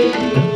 Waheguru Waheguru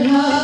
high.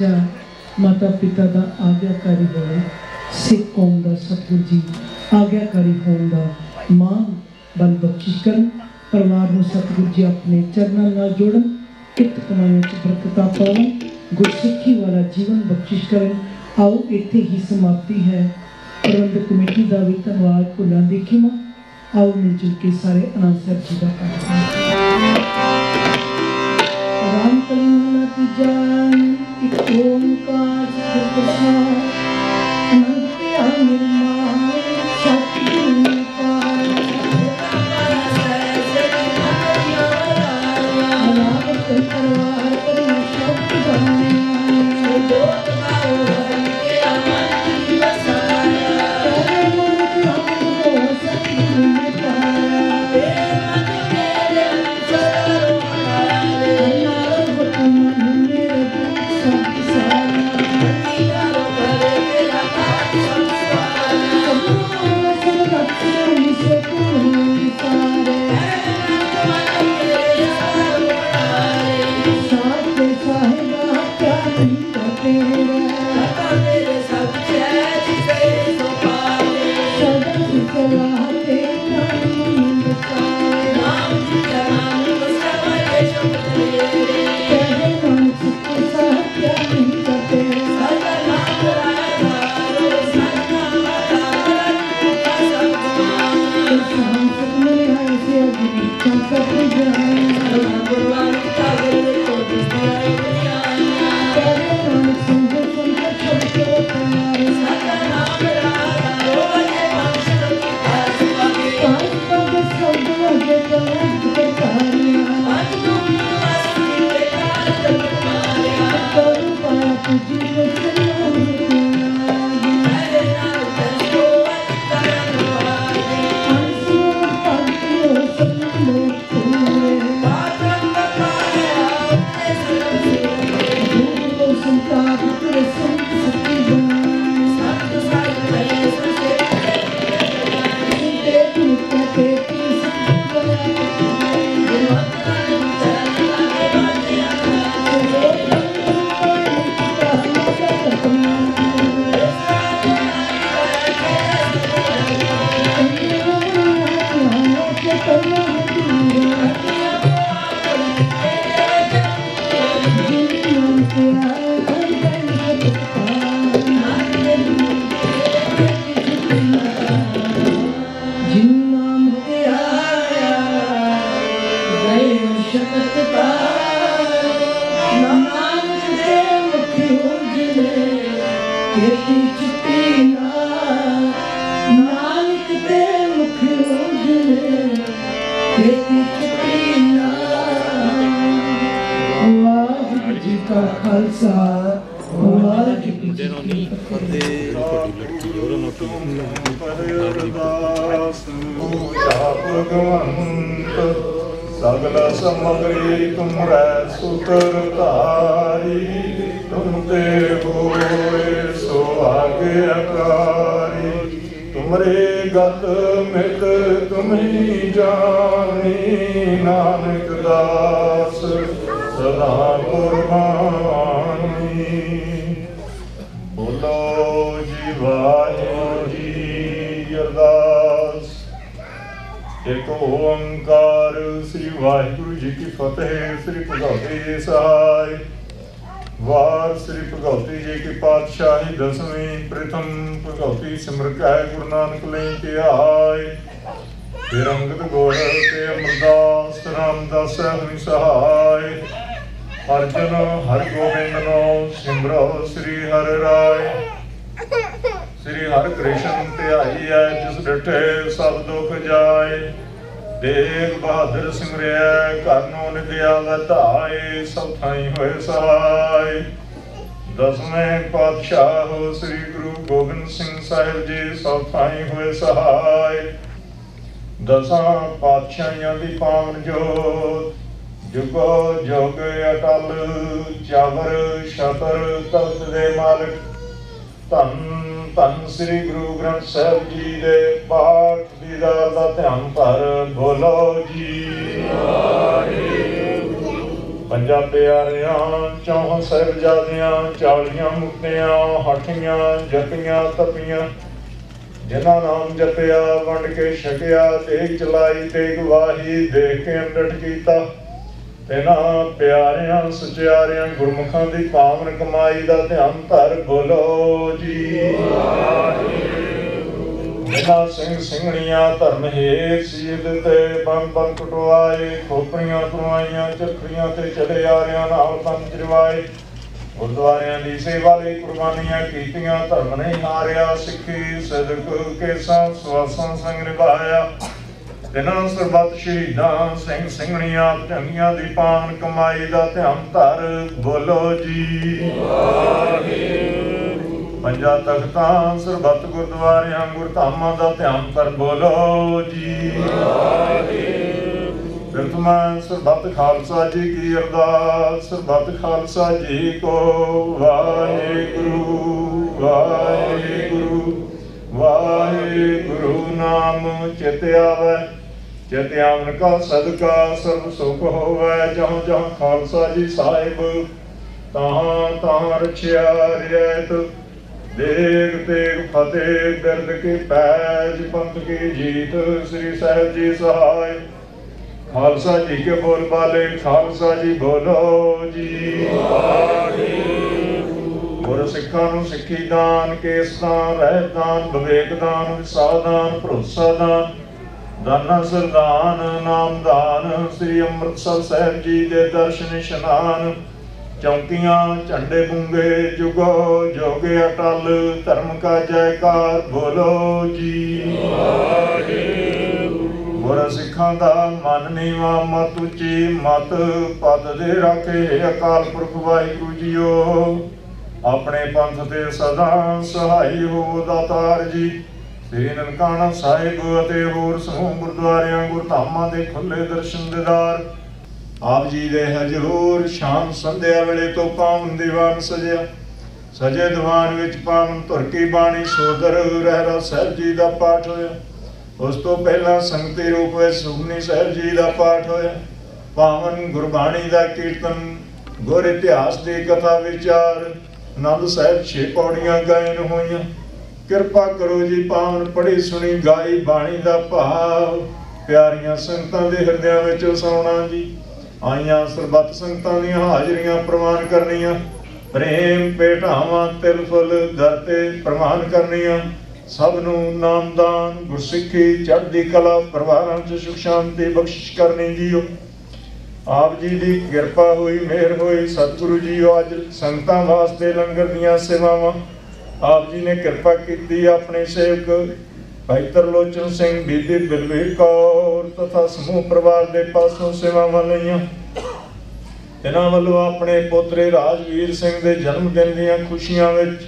ਬੱਚਾ ਮਾਤਾ ਪਿਤਾ ਦਾ ਆਗਿਆਕਾਰੀ ਹੋਵੇ ਸਿੱਖ ਕੌਮ ਦਾ ਸਤਿਗੁਰ ਜੀ ਆਗਿਆਕਾਰੀ ਹੋਣ ਦਾ ਮਾਨ ਬਲ ਬਖਸ਼ਿਸ਼ ਕਰਨ, ਪਰਿਵਾਰ ਨੂੰ ਸਤਿਗੁਰ ਜੀ ਆਪਣੇ ਚਰਨਾਂ ਨਾਲ ਜੋੜਨ ਕਿਤ ਕਮਾਈਆਂ ਚ ਬਰਕਤਾਂ ਪਾਵਨ ਗੁਰਸਿੱਖੀ ਵਾਲਾ ਜੀਵਨ ਬਖਸ਼ਿਸ਼ ਕਰਨ। ਆਓ, ਇੱਥੇ ਹੀ ਸਮਾਪਤੀ ਹੈ। ਪ੍ਰਬੰਧਕ ਕਮੇਟੀ ਦਾ ਵੀ ਧੰਨਵਾਦ, ਭੁੱਲਾਂ ਦੀ ਖਿਮਾ। ਆਓ, ਮਿਲ ਜੁਲ ਕੇ ਸਾਰੇ ਆਨੰਦ ਸਾਹਿਬ ਜੀ ਦਾ ਪਾਠ ਕਰੀਏ। ਰਾਮ ਕਲੀ ਮਨ ਕੀ ਜਾਨ buông qua ਅਰਦਾਸ ਪੂਜਾ ਭਗਵੰਤ ਸਗਲ ਸਮਗਰੀ ਤੁਮਰੈ ਸੁਤਰ ਧਾਰੀ ਤੁਮ ਤੇ ਹੋਏ ਸੋ ਆਗਿਆਕਾਰੀ ਤੁਮਰੇ ਗਤ ਮਿਤ ਤੁਮਹੀ ਜਾਣੀ ਨਾਨਕ ਦਾਸ ਸਦਾ ਕੁਰਬਾਨੀ ਬੋਲੋ ਜੀ ਵਾਹਿਗੁਰੂ ਇੱਕ ਓੰਕਾਰ ਸ੍ਰੀ ਵਾਹਿਗੁਰੂ ਜੀ ਕੀ ਫਤਿਹ, ਸ੍ਰੀ ਭਗਵਤੀ ਸਹਾਇ ਵਾਰ ਸ੍ਰੀ ਭਗਵਤੀ ਜੀ ਕੀ ਪਾਤਸ਼ਾਹੀ ਦਸਵੀਂ, ਪ੍ਰਥਮ ਭਗਵਤੀ ਸਿਮਰਕਾਇ ਹੈ ਗੁਰੂ ਨਾਨਕ ਲਈ ਤੇ ਆਏ। ਬਿਰੰਗਤ ਗੋੜ ਤੇ ਅਮਰਦਾਸ ਰਾਮਦਾਸ ਹਰਿ ਸਹਾਇ ਅਰਜਨ ਹਰ ਗੋਬਿੰਦ ਨਾਮ ਸਿਮਰੋ ਸ੍ਰੀ ਹਰਿ ਰਾਏ। ਸ੍ਰੀ ਹਰ ਕ੍ਰਿਸ਼ਨ ਧਿਆਈ ਐ, ਜਿਸ ਡਿਠੇ ਸਭ ਦੁਖ ਜਾਏ। ਦੇਗ ਬਹਾਦਰ ਸਿਮਰਿਆ ਕਰਨੋ ਨਿਦਿਆ ਵਧਾਏ, ਸਭ ਥਾਈ ਹੋਏ ਸਹਾਈ ਦਸਵੇਂ ਪਾਤਸ਼ਾਹ ਹੋ ਸ੍ਰੀ ਗੁਰੂ ਗੋਬਿੰਦ ਸਿੰਘ ਸਾਹਿਬ ਜੀ, ਸਭ ਥਾਈ ਹੋਏ ਸਹਾਈ ਦਸਾਂ ਪਾਤਸ਼ਾਹਾਂ ਦੀ ਪਾਵਨ ਜੋਤ, ਜੁਗੋ ਜੋਗ ਅਟਲ, ਚਾਵਰ ਸ਼ਤਰ ਤਲਤ ਦੇ ਮਾਲਕ। ਧੰਨ ਧੰਨ ਸ੍ਰੀ ਗੁਰੂ ਗ੍ਰੰਥ ਸਾਹਿਬ ਜੀ ਦੇ ਪਾਠ ਦੀ ਦਾ ਧਿਆਨ ਭਰ ਬੋਲੋ ਜੀ। ਪੰਜਾਂ ਪਿਆਰਿਆਂ, ਚੌਹਾਂ ਸਹਿਬਜ਼ਾਦਿਆਂ, ਚਾਲੀਆਂ ਮੁਕਤਿਆਂ ਹੱਠੀਆਂ ਜਪੀਆਂ ਤਪੀਆਂ, ਜਿਨ੍ਹਾਂ ਨਾਮ ਜਪਿਆ, ਵੰਡ ਕੇ ਛਕਿਆ ਤੇ ਚਲਾਈ ਤੇ ਗਵਾਹੀ ਦੇਖ ਕੇ ਅੰਡਟ ਕੀਤਾ। ਤਿਨਾ ਪਿਆਰਿਆਂ ਸੁਚਿਆਰਿਆਂ ਗੁਰਮੁਖਾਂ ਦੀ ਪਾਵਨ ਕਮਾਈ ਦਾ ਧਿਆਨ ਧਰ ਬੋਲੋ ਜੀ। ਮੇਰਾ ਸਿੰਘ ਸਿੰਘਣੀਆਂ ਧਰਮ ਹੇਤ ਸੀਤ ਤੇ ਬੰਦ ਬੰਦ ਕਟਵਾਏ, ਖੋਪਰੀਆਂ ਤੁਰਵਾਈਆਂ ਚੱਕਰੀਆਂ ਤੇ ਚੜੇ ਆਰਿਆਂ ਨਾਲ ਬੰਦ ਚਰਵਾਏ। ਗੁਰਦੁਆਰਿਆਂ ਦੀ ਸੇਵਾ ਲਈ ਕੁਰਬਾਨੀਆਂ ਕੀਤੀਆਂ, ਧਰਮ ਨਹੀਂ ਹਾਰਿਆ ਸਿੱਖੀ, ਸਦਕ ਕੇ ਸਾਥ ਸਵਾਸਾਂ ਸੰਗ ਨਿਭਾਇਆ। ਤਿਨਾਂ ਸਰਬੱਤ ਸ਼ਹੀਦਾਂ, ਸਿੰਘ ਸਿੰਘਣੀਆਂ ਢੰਗੀਆਂ ਦੀ ਪਾਨ ਕਮਾਈ ਦਾ ਧਿਆਨ ਧਰ ਬੋਲੋ ਜੀ। ਵਾਹਿਗੁਰੂ ਪੰਜਾ ਤਖਤਾਂ ਸਰਬੱਤ ਗੁਰਦੁਆਰਿਆਂ, ਗੁਰਧਾਮਾਂ ਦਾ ਧਿਆਨ ਧਰ ਬੋਲੋ ਜੀ। ਵਾਹਿਗੁਰੂ ਬਿਰਤਮਾਨ ਸਰਬੱਤ ਖਾਲਸਾ ਜੀ ਕੀ ਅਰਦਾਸ ਸਰਬੱਤ ਖਾਲਸਾ ਜੀ ਕੋ ਵਾਹਿਗੁਰੂ ਵਾਹਿਗੁਰੂ ਵਾਹਿਗੁਰੂ ਨਾਮ ਚਿਤ ਆਵੇ। ਜਿਤ ਆਮਨ ਕਾ ਸਦਕਾ ਸਰਬ ਸੁਖ ਹੋਵੇ, ਜਹਾਂ ਜਹਾਂ ਖਾਲਸਾ ਜੀ ਸਾਹਿਬ, ਤਾਹਾਂ ਤਾਹਾਂ ਰਛਿਆ ਰਿਐਤ ਦੇਗ ਤੇਗ ਫਤਿਹ ਬਿਰਦ ਕੀ ਪੈਜ ਪੰਥ ਕੀ ਜੀਤ, ਸ੍ਰੀ ਸਾਹਿਬ ਜੀ ਸਹਾਇ। ਖਾਲਸਾ ਜੀ ਕੇ ਬੋਲ ਬਾਲੇ, ਖਾਲਸਾ ਜੀ ਬੋਲੋ ਜੀ। ਗੁਰ ਸਿੱਖਾਂ ਨੂੰ ਸਿੱਖੀ ਦਾਨ, ਕੇਸ ਦਾਨ ਰਹਿ ਦਾਨ, ਵਿਵੇਕ ਦਾਨ ਵਿਸਾਦਾਨ ਭਰੋਸਾ ਦਾਨ। ਦਾਨਾ ਸਰਦਾਨ ਨਾਮ ਸ੍ਰੀ ਅੰਮ੍ਰਿਤਸਰ ਸਾਹਿਬ ਜੀ ਦੇ ਦਰਸ਼ਨ ਇਸ਼ਨਾਨ। ਚੌਂਕੀਆਂ, ਝੰਡੇ ਬੁੰਗੇ, ਜੁਗੋ ਜੋਗੇ ਅਟਲ, ਧਰਮ ਕਾ ਜੈਕਾਰ, ਬੋਲੋ ਜੀ। ਗੁਰ ਸਿੱਖਾਂ ਦਾ ਮਨ ਨੀਵਾ, ਮਤ ਉੱਚੀ ਮਤ, ਪਦ ਦੇ ਰਾਖੇ ਅਕਾਲ ਪੁਰਖ ਵਾਹਿਗੁਰੂ ਜੀਓ। ਆਪਣੇ ਪੰਥ ਤੇ ਸਦਾ ਸਹਾਈ ਹੋ ਦਾਤਾਰ ਜੀ। ਸ੍ਰੀ ਨਨਕਾਣਾ ਸਾਹਿਬ ਅਤੇ ਹੋਰ ਸਮੂਹ ਗੁਰਦੁਆਰਿਆਂ, ਗੁਰਧਾਮਾਂ ਦੇ ਖੁੱਲੇ ਦਰਸ਼ਨ ਦਿਦਾਰ ਆਪ ਜੀ ਦੇ ਹਜ਼ੂਰ ਸ਼ਾਮ ਸੰਧਿਆ ਵੇਲੇ ਤੋਂ ਪਾਵਨ ਦੀਵਾਨ ਸਜਿਆ। ਸਜੇ ਦੀਵਾਨ ਵਿੱਚ ਪਾਵਨ ਧੁਰ ਕੀ ਬਾਣੀ, ਸੋਦਰ ਰਹਿਰਾ ਸਾਹਿਬ ਜੀ ਦਾ ਪਾਠ ਹੋਇਆ। ਉਸ ਤੋਂ ਪਹਿਲਾਂ ਸੰਗਤੀ ਰੂਪ ਵਿੱਚ ਸੁਖਨੀ ਸਾਹਿਬ ਜੀ ਦਾ ਪਾਠ ਹੋਇਆ। ਪਾਵਨ ਗੁਰਬਾਣੀ ਦਾ ਕੀਰਤਨ, ਗੁਰ ਇਤਿਹਾਸ ਦੀ ਕਥਾ ਵਿਚਾਰ ਆਨੰਦ ਸਾਹਿਬ ਛੇ ਪੌੜੀਆਂ ਗਾਇਨ ਹੋਈਆਂ। ਕਿਰਪਾ ਕਰੋ ਜੀ ਪਾਵਨ ਪੜੀ ਸੁਣੀ ਗਾਈ ਬਾਣੀ ਦਾ ਭਾਵ। ਪਿਆਰੀਆਂ ਸੰਗਤਾਂ ਦੇ ਹਿਰਦਿਆਂ ਵਿੱਚ ਵਸਾਉਣਾ ਜੀ। ਆਈਆਂ ਸਰਬੱਤ ਸੰਗਤਾਂ ਦੀਆਂ ਹਾਜ਼ਰੀਆਂ ਪ੍ਰਵਾਨ ਕਰਨੀਆਂ। ਪ੍ਰੇਮ ਭੇਟਾਵਾਂ ਤਿਲ ਫੁੱਲ ਦਰ ਕਰਨੀਆਂ। ਸਭ ਨੂੰ ਨਾਮਦਾਨ ਗੁਰਸਿੱਖੀ, ਚੜ੍ਹਦੀ ਕਲਾ, ਪਰਿਵਾਰਾਂ 'ਚ ਸੁਖ ਸ਼ਾਂਤੀ ਬਖਸ਼ਿਸ਼ ਕਰਨੀ ਜੀਓ। ਆਪ ਜੀ ਦੀ ਕਿਰਪਾ ਹੋਈ, ਮਿਹਰ ਹੋਈ। ਸਤਿਗੁਰੂ ਜੀਓ, ਅੱਜ ਸੰਗਤਾਂ ਵਾਸਤੇ ਲੰਗਰ ਦੀਆਂ ਸੇਵਾਵਾਂ। ਆਪ ਜੀ ਨੇ ਕਿਰਪਾ ਕੀਤੀ ਆਪਣੇ ਸੇਵਕ ਭਾਈ ਤਰਲੋਚਨ ਸਿੰਘ ਬੀਬੀ ਬਲਵੀਰ ਕੌਰ ਤਥਾ ਸਮੂਹ ਪਰਿਵਾਰ ਦੇ ਪਾਸੋਂ ਸੇਵਾਵਾਂ ਲਈਆਂ। ਇਹਨਾਂ ਵੱਲੋਂ ਆਪਣੇ ਪੋਤਰੇ ਰਾਜਵੀਰ ਸਿੰਘ ਦੇ ਜਨਮ ਦਿਨ ਦੀਆਂ ਖੁਸ਼ੀਆਂ ਵਿੱਚ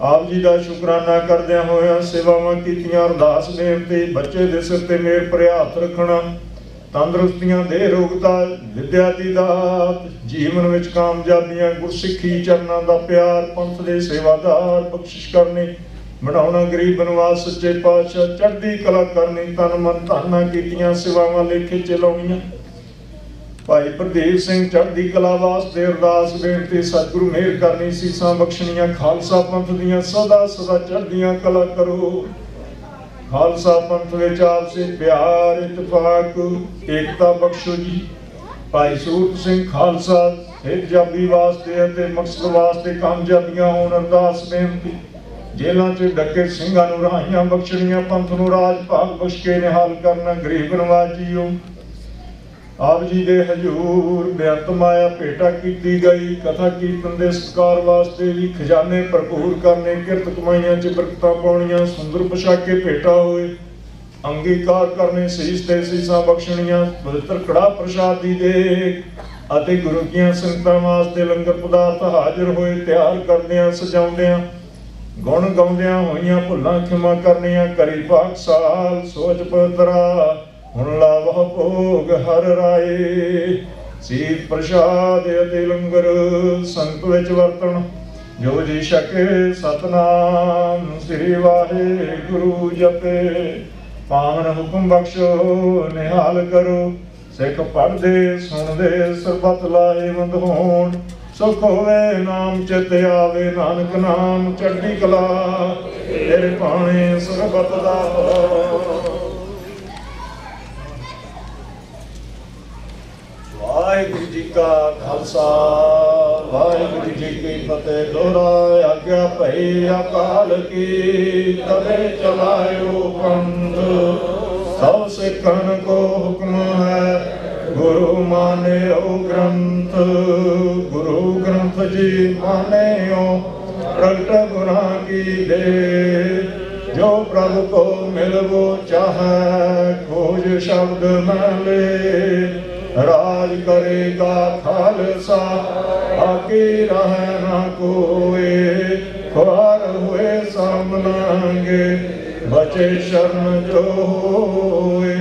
ਆਪ ਜੀ ਦਾ ਸ਼ੁਕਰਾਨਾ ਕਰਦਿਆਂ ਹੋਇਆਂ ਸੇਵਾਵਾਂ ਕੀਤੀਆਂ। ਅਰਦਾਸ ਬੇਨਤੀ ਬੱਚੇ ਦੇ ਸਿਰ ਤੇ ਮੇਰ ਭਰਿਆ ਰੱਖਣਾ। ਤੰਦਰੁਸਤੀਆਂ ਦੇ ਰੋਗਤਾ ਵਿਦਿਆ ਦੀ ਦਾਤ, ਜੀਵਨ ਵਿੱਚ ਕਾਮਯਾਬੀਆਂ, ਗੁਰਸਿੱਖੀ ਚਰਨਾਂ ਦਾ ਪਿਆਰ, ਪੰਥ ਦੇ ਸੇਵਾਦਾਰ ਬਖਸ਼ਿਸ਼ ਕਰਨੀ ਬਣਾਉਣਾ ਗਰੀਬ ਬਨਵਾਸ, ਸੱਚੇ ਪਾਤਸ਼ਾਹ, ਚੜ੍ਹਦੀ ਕਲਾ ਕਰਨੀ, ਤਨ ਮਨ ਧਾਨਾ ਕੀਤੀਆਂ, ਸੇਵਾਵਾਂ ਲੇਖੇ ਚਲਾਉਣੀਆਂ। ਭਾਈ ਪ੍ਰਦੀਪ ਸਿੰਘ ਚੜ੍ਹਦੀ ਕਲਾ ਵਾਸਤੇ ਅਰਦਾਸ, ਬੇਨਤੀ ਸਤਿਗੁਰੂ ਮਿਹਰ ਕਰਨੀ, ਸੀਸਾਂ ਬਖਸ਼ਣੀਆਂ, ਖਾਲਸਾ ਪੰਥ ਦੀਆਂ ਸਦਾ ਸਦਾ ਚੜ੍ਹਦੀਆਂ ਕਲਾ ਕਰੋ। ਖਾਲਸਾ ਪੰਥ ਵਿੱਚ ਆਪਸੇ ਪਿਆਰ ਇਤਫਾਕ, ਏਕਤਾ ਬਖਸ਼ੋ ਜੀ। ਭਾਈ ਸੂਰਤ ਸਿੰਘ ਖਾਲਸਾ ਸਿਰਜਾਬੀ ਵਾਸਤੇ ਅਤੇ ਮਕਸਦ ਵਾਸਤੇ ਕਾਮਯਾਬੀਆਂ ਹੋਣ ਅਰਦਾਸ ਬੇਨਤੀ। ਜੇਲਾਂ 'ਚ ਡੱਕੇ ਸਿੰਘਾਂ ਨੂੰ ਰਾਹੀਆਂ ਬਖਸ਼ਣੀਆਂ, ਪੰਥ ਨੂੰ ਰਾਜ ਭਾਗ ਬਖਸ਼ ਕੇ ਨਿਹਾਲ ਕਰਨਾ, ਗਰੀਬ ਨਵਾਜ ਜੀਓ ਆਪ ਜੀ ਦੇ ਹਜੂਰ ਬੇਅੰਤ ਮਾਇਆ ਭੇਟਾ ਕੀਤੀ ਗਈ, ਕਥਾ ਕੀਰਤਨ ਦੇ ਸਤਕਾਰ ਵਾਸਤੇ ਵੀ ਖਜ਼ਾਨੇ ਭਰਪੂਰ ਕਰਨੇ, ਕਿਰਤ ਕਮਾਈਆਂ 'ਚ ਬਰਕਤਾਂ ਪਾਉਣੀਆਂ, ਸੁੰਦਰ ਪੋਸ਼ਾਕੇ ਭੇਟਾ ਹੋਏ, ਅੰਗੀਕਾਰ ਕਰਨੇ ਸੀਸ ਤੇ ਸੀਸਾਂ ਬਖਸ਼ਣੀਆਂ, ਪਵਿੱਤਰ ਕੜਾ ਪ੍ਰਸ਼ਾਦੀ ਦੇ ਅਤੇ ਗੁਰੂ ਕੀਆਂ ਸੰਗਤਾਂ ਵਾਸਤੇ ਲੰਗਰ ਪਦਾਰਥ ਹਾਜ਼ਰ ਹੋਏ, ਤਿਆਰ ਕਰਦਿਆਂ, ਸਜਾਉਂਦਿਆਂ, ਗੁਣ ਗਾਉਂਦਿਆਂ ਹੋਈਆਂ ਭੁੱਲਾਂ ਖਿਮਾ ਕਰਨੀਆਂ, ਕਰੀ ਪਾਕਸਾਲ ਸੋਚ ਪਤਰਾ ਹੁਣ ਲਾਵਹ ਭੋਗ ਹਰ ਰਾਏ। ਸੀ ਪ੍ਰਸ਼ਾਦ ਅਤੇ ਲੰਗਰ ਸੰਤ ਵਿੱਚ ਵਰਤਣ। ਜੋ ਜੀ ਛਕੇ ਸਤਨਾਮ ਸ੍ਰੀ ਵਾਹਿਗੁਰੂ ਜਪੇ। ਪਾਵਨ ਹੁਕਮ ਬਖਸ਼ੋ, ਨਿਹਾਲ ਕਰੋ। ਸਿੱਖ ਪੜਦੇ ਸੁਣਦੇ, ਸਰਬਤ ਲਾਹੇਵੰਦ ਹੋਣ। ਸੁਖ ਹੋਵੇ, ਨਾਮ ਚਿਤ ਆਵੇ, ਨਾਨਕ ਨਾਮ ਚੜ੍ਹਦੀ ਕਲਾ। ਤੇਰੇ ਪਾਣੇ ਸਰਬਤ ਦਾ ਵਾਹਿਗੁਰੂ ਜੀ ਕਾ ਖਾਲਸਾ, ਵਾਹਿਗੁਰੂ ਜੀ ਕੀ ਫਤਿਹ। ਦੋਹਰਾ ਆਗਿਆ ਭਈ ਅਕਾਲ ਕੀ ਤਵੇ ਚਲਾਇਓ ਪੰਥ। ਸਭ ਸਿੱਖਣ ਕੋ ਹੁਕਮ ਹੈ, ਗੁਰੂ ਮਾਨਿਓ ਗ੍ਰੰਥ। ਗੁਰੂ ਗ੍ਰੰਥ ਜੀ ਮਾਨਿਓ, ਪ੍ਰਗਟ ਗੁਰਾਂ ਕੀ ਦੇ। ਜੋ ਪ੍ਰਭ ਕੋ ਮਿਲਵੋ ਚਾਹੈ, ਖੋਜ ਸ਼ਬਦ ਮਲੇ ਰਾਜ ਕਰੇਗਾ ਖਾਲਸਾ ਆਕੀ ਰਹਿ ਨਾ ਕੋਏ। ਖੁਆਰ ਹੋਏ ਸਾਹਮਣਾਂਗੇ ਬਚੇ ਸ਼ਰਨ ਜੋ ਹੋਏ।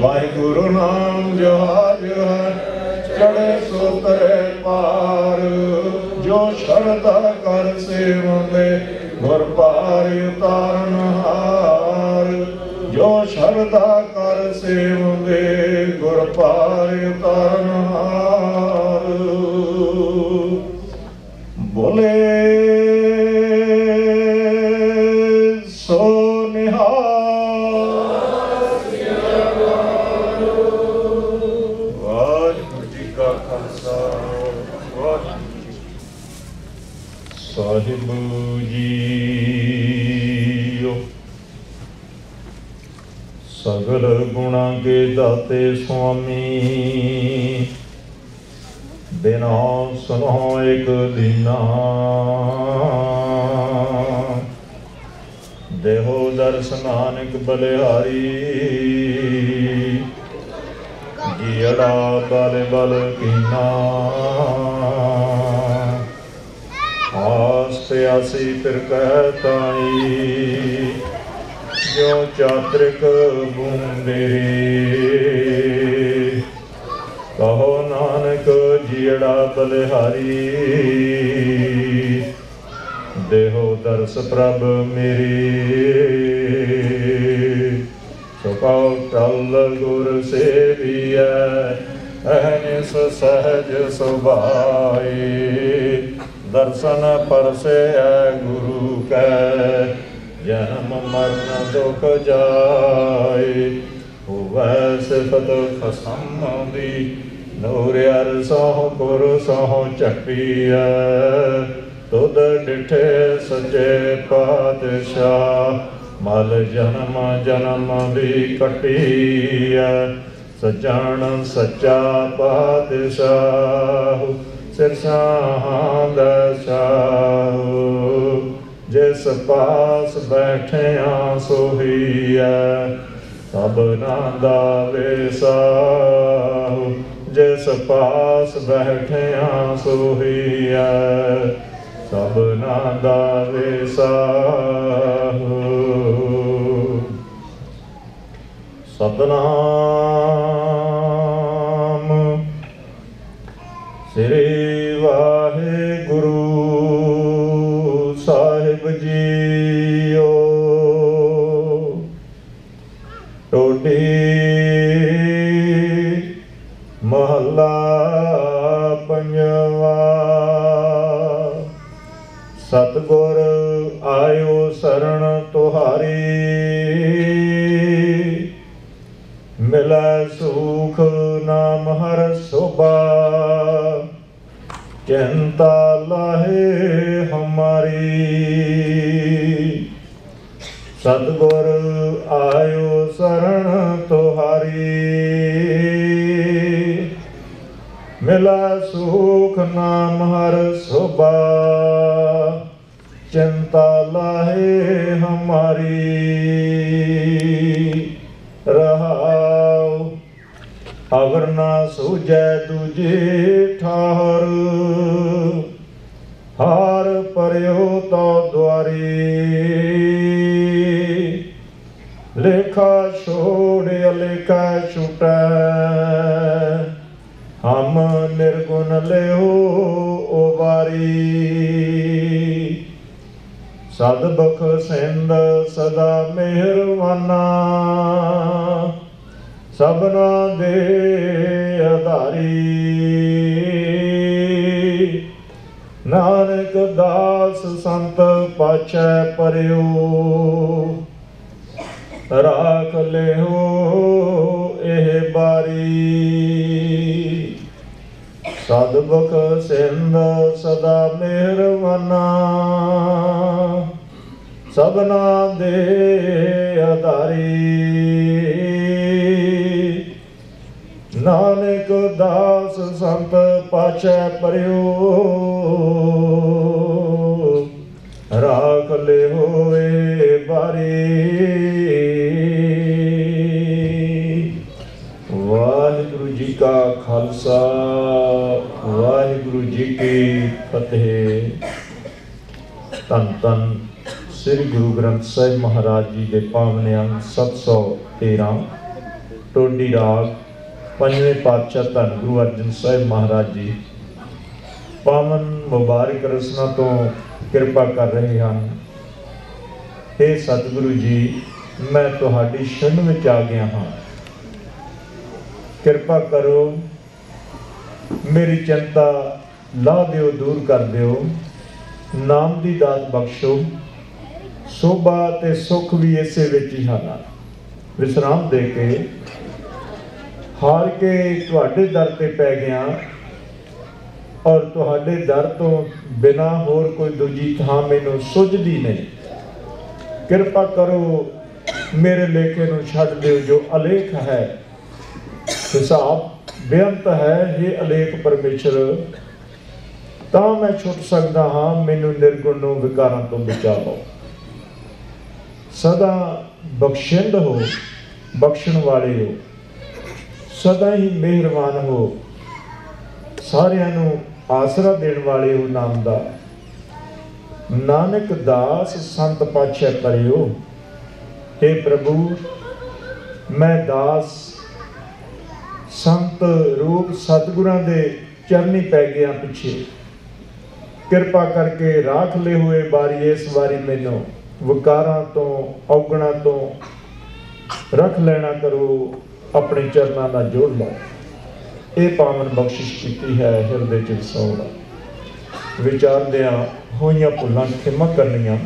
ਵਾਹਿਗੁਰੂ ਨਾਮ ਜਹਾਜ ਹੈ ਚੜੇ ਸੋ ਤਰੇ ਪਾਰ। ਜੋ ਸ਼ਰਦਾ ਕਰ ਸੇਵੰਦੇ ਗੁਰ ਪਾਰ ਉਤਾਰਨ ਹਾਰ। ਜੋ ਸ਼ਰਧਾ ਕਰ ਸੇਵਦੇ ਗੁਰ ਪਾਰੇ ਤਰਨ ਹਾਰ। ਬੋਲੇ, ਸੋ ਨਿਹਾਲ। ਵਾਹਿਗੁਰੂ ਜੀ ਕਾ ਖਾਲਸਾ, ਵਾਹਿਗੁਰੂ ਜੀ ਸਾਹਿਬ ਜੀ ਸਗਲ ਗੁਣਾ ਕੇ ਦਾਤੇ ਸੁਆਮੀ। ਬਿਨਾ ਸੁਨੋ ਇੱਕ ਦੀਨਾ। ਦੇਹੋ ਦਰਸ ਨਾਨਕ ਬਲਿਹਾਰੀ। ਜੀੜਾ ਬਲ ਬਲ ਕੀਨਾ। ਆਸ ਤੇ ਆਸੀ ਫਿਰ ਕਹਤਾਈ ਜੋ ਚਾਤ੍ਰਿਕ ਬੂੰਦੇਰੇ। ਕਹੋ ਨਾਨਕ ਜੀੜਾ ਬਲਿਹਾਰੀ। ਦੇਹੋ ਦਰਸ ਪ੍ਰਭ ਮੇਰੀ। ਸੁਕਾਉ ਟਲ ਗੁਰ ਸੇਵੀਐ, ਅਹਨਿਸ ਸਹਜ ਸੁਭਾਈ ਦਰਸ਼ਨ ਪਰਸੈ ਗੁਰੂ ਕੈ ਜਨਮ ਮਰਨ ਦੁਖ ਜਾਏ ਹੋਵੈ ਸਿਫਤ ਖਸਮ ਦੀ ਨੂਰ ਅਰਸੋਂ ਗੁਰ ਸੋਹ ਚੱਪੀਐ ਤੁਧ ਡਿਠੇ ਸਚੇ ਪਾਤਸ਼ਾਹ, ਮਲ ਜਨਮ ਜਨਮ ਦੀ ਕਟੀਐ। ਸਜਾਣ ਸੱਚਾ ਪਾਤਸ਼ਾਹ, ਸਿਰਸਾਂ ਦਾ ਜਿਸ ਪਾਸ ਬੈਠਿਆ ਸੋਹੀਐ ਸਭਨਾ ਦਾ ਵੇਸਾਹੁ ਜਿਸ ਪਾਸ ਬੈਠਿਆ ਸੋਹੀਐ ਸਭਨਾ ਦਾ ਵੇਸਾਹੁ ਸਤਨਾਮ ਹਰ ਸੋਭਾ। ਚਿੰਤਾ ਲਾਹੇ ਹਮਾਰੀ। ਸਤਗੁਰ ਆਇਓ ਸਰਣ ਤੁਹਾਰੀ। ਮਿਲਾ ਸੁਖ ਨਾਮ ਹਰ ਸੁਭਾ। ਚਿੰਤਾ ਲਾਹੇ ਹਮਾਰੀ। ਅਗਰ ਨਾ ਸੂਝੈ ਦੂਜੇ ਠਾਰ ਹਾਰ ਪਰਿਓ ਤੋ ਦੁਆਰੀ। ਲੇਖਾ ਛੋੜ ਅਲੇਖਾ ਛੁਟੈ। ਹਮ ਨਿਰਗੁਣ ਲਿਓ ਉਬਾਰੀ। ਸਦ ਬਖ ਸਿੰਧ ਸਦਾ ਮਿਹਰਵਾਨਾ। ਸਭਨਾ ਦੇ ਆਧਾਰੀ। ਨਾਨਕ ਦਾਸ ਸੰਤ ਪਾਛੈ ਪਰਿਓ। ਰਾਖ ਲਿਓ ਇਹ ਬਾਰੀ। ਸਦਬਕ ਸਿੰਧ ਸਦਾ ਮਿਹਰਵਾਨਾ। ਸਭਨਾ ਦੇ ਆਧਾਰੀ। ਨਾਨਕ ਦਾਸ ਸੰਤ ਪਾਛੈ ਪਰਿਓ। ਰਾਖ ਲੈ ਹੋਏ ਬਾਰੀ। ਵਾਹਿਗੁਰੂ ਜੀ ਕਾ ਖਾਲਸਾ, ਵਾਹਿਗੁਰੂ ਜੀ ਕੀ ਫਤਿਹ। ਤਨ ਤਨ ਸ੍ਰੀ ਗੁਰੂ ਗ੍ਰੰਥ ਸਾਹਿਬ ਮਹਾਰਾਜ ਜੀ ਦੇ ਪਾਵਨ ਅੰਗ 713 ਟੋਡੀ ਰਾਗ ਪੰਜਵੇਂ ਪਾਤਸ਼ਾਹ ਧੰਨ ਗੁਰੂ ਅਰਜਨ ਸਾਹਿਬ ਮਹਾਰਾਜ ਜੀ, ਪਾਵਨ ਮੁਬਾਰਕ ਰਸਨਾ ਤੋਂ ਕਿਰਪਾ ਕਰ ਰਹੇ ਹਨ। हे ਸਤਿਗੁਰੂ ਜੀ, ਮੈਂ ਤੁਹਾਡੀ ਸ਼ਰਨ ਵਿੱਚ ਆ ਗਿਆ ਹਾਂ। ਕਿਰਪਾ ਕਰੋ, ਮੇਰੀ ਚਿੰਤਾ ਲਾ ਦਿਓ, ਦੂਰ ਕਰ ਦਿਓ। ਨਾਮ ਦੀ ਦਾਤ ਬਖਸ਼ੋ। ਸੋਭਾ ਤੇ ਸੁਖ ਵੀ ਇਸੇ ਵਿੱਚ ਹੀ ਹਨ। ਵਿਸਰਾਮ ਦੇ ਕੇ ਹਾਰ ਕੇ ਤੁਹਾਡੇ ਦਰ ਤੇ ਪੈ ਗਿਆ ਔਰ ਤੁਹਾਡੇ ਦਰ ਤੋਂ ਬਿਨਾ ਹੋਰ ਕੋਈ ਦੂਜੀ ਥਾਂ ਮੈਨੂੰ ਸੁਝਦੀ ਨਹੀਂ। ਕਿਰਪਾ ਕਰੋ ਮੇਰੇ ਲੇਖੇ ਨੂੰ ਛੱਡ ਦਿਓ ਜੋ ਅਲੇਖ ਹੈ। ਹਿਸਾਬ, ਬੇਅੰਤ ਹੈ ਇਹ ਅਲੇਖ ਪਰਮੇਸ਼ਰ, ਤਾਂ ਮੈਂ ਛੁੱਟ ਸਕਦਾ ਹਾਂ, ਮੈਨੂੰ ਨਿਰਗੁਣ ਨੂੰ ਵਿਕਾਰਾਂ ਤੋਂ ਬਚਾ ਲਓ ਸਦਾ ਬਖਸ਼ਿੰਦ ਹੋ, ਬਖਸ਼ਣ ਵਾਲੇ ਹੋ। ਸਦਾ ਹੀ ਮਿਹਰਬਾਨ ਹੋ। ਸਾਰਿਆਂ ਨੂੰ ਆਸਰਾ ਦੇਣ ਵਾਲੇ ਹੋ ਨਾਮ ਦਾ। ਨਾਨਕ ਦਾਸ ਸੰਤ ਪਾਛੈ ਕਰਿਓ हे ਪ੍ਰਭੂ, ਮੈਂ ਦਾਸ। ਸੰਤ ਰੂਪ ਸਤਿਗੁਰਾਂ ਦੇ ਚਰਨੀ ਪੈ ਗਿਆ ਪਿੱਛੇ। ਕਿਰਪਾ ਕਰਕੇ ਰਾਖ ਲੈ ਹੋਏ ਬਾਰੀ ਇਸ ਵਾਰੀ ਮੈਨੂੰ। ਵਿਕਾਰਾਂ ਤੋਂ, ਔਗਣਾ ਤੋਂ ਰੱਖ ਲੈਣਾ ਕਰੋ। ਆਪਣੇ ਚਰਨਾਂ ਨਾਲ ਜੋੜ ਲਓ ਇਹ ਪਾਵਨ ਬਖਸ਼ਿਸ਼ ਕੀਤੀ ਹੈ ਹਿਰਦੇ ਚ ਵਸਾਉਣਾ ਵਿਚਾਰਦਿਆਂ ਹੋਈਆਂ ਭੁੱਲਾਂ ਖਿਮਾ ਕਰਨੀਆਂ।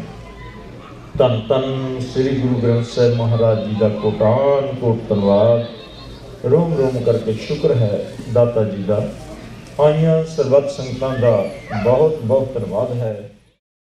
ਧੰਨ ਧੰਨ ਸ੍ਰੀ ਗੁਰੂ ਗ੍ਰੰਥ ਸਾਹਿਬ ਮਹਾਰਾਜ ਜੀ ਦਾ ਕੋਟਾਨ ਕੋਟ ਧੰਨਵਾਦ। ਰੋਮ ਰੋਮ ਕਰਕੇ ਸ਼ੁਕਰ ਹੈ ਦਾਤਾ ਜੀ ਦਾ। ਆਈਆਂ ਸਰਬੱਤ ਸੰਗਤਾਂ ਦਾ ਬਹੁਤ ਬਹੁਤ ਧੰਨਵਾਦ ਹੈ।